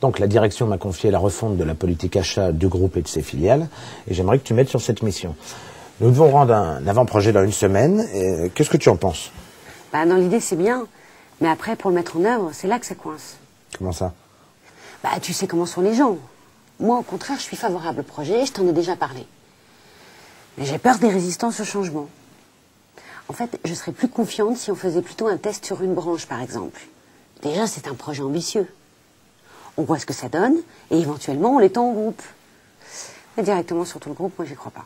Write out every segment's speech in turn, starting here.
Donc la direction m'a confié la refonte de la politique achat du groupe et de ses filiales, et j'aimerais que tu m'aides sur cette mission. Nous devons rendre un avant-projet dans une semaine. et Qu'est-ce que tu en penses? Bah, dans l'idée, c'est bien. Mais après, pour le mettre en œuvre, c'est là que ça coince. Comment ça? Bah, tu sais comment sont les gens. Moi, au contraire, je suis favorable au projet, je t'en ai déjà parlé. Mais j'ai peur des résistances au changement. En fait, je serais plus confiante si on faisait plutôt un test sur une branche, par exemple. Déjà, c'est un projet ambitieux. On voit ce que ça donne, et éventuellement, on l'étend au groupe. Mais directement sur tout le groupe, moi, j'y crois pas.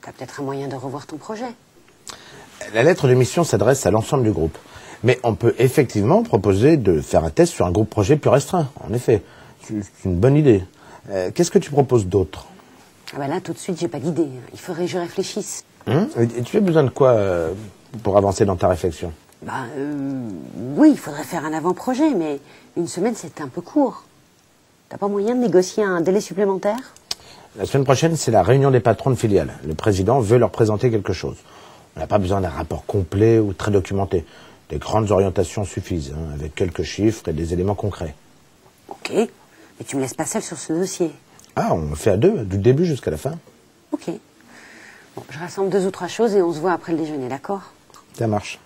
T'as peut-être un moyen de revoir ton projet. La lettre de mission s'adresse à l'ensemble du groupe. Mais on peut effectivement proposer de faire un test sur un groupe projet plus restreint. En effet, c'est une bonne idée. Euh, Qu'est-ce que tu proposes d'autre? Ah bah là, tout de suite, j'ai pas d'idée. Il faudrait que je réfléchisse. Hein? Et tu as besoin de quoi euh, pour avancer dans ta réflexion? Bah, euh, oui, il faudrait faire un avant-projet, mais une semaine, c'est un peu court. T'as pas moyen de négocier un délai supplémentaire? La semaine prochaine, c'est la réunion des patrons de filiales. Le président veut leur présenter quelque chose. On n'a pas besoin d'un rapport complet ou très documenté. Des grandes orientations suffisent, hein, avec quelques chiffres et des éléments concrets. Ok, mais tu me laisses pas seule sur ce dossier. Ah, on fait à deux, du début jusqu'à la fin. Ok. Bon, je rassemble deux ou trois choses et on se voit après le déjeuner, d'accord? Ça marche.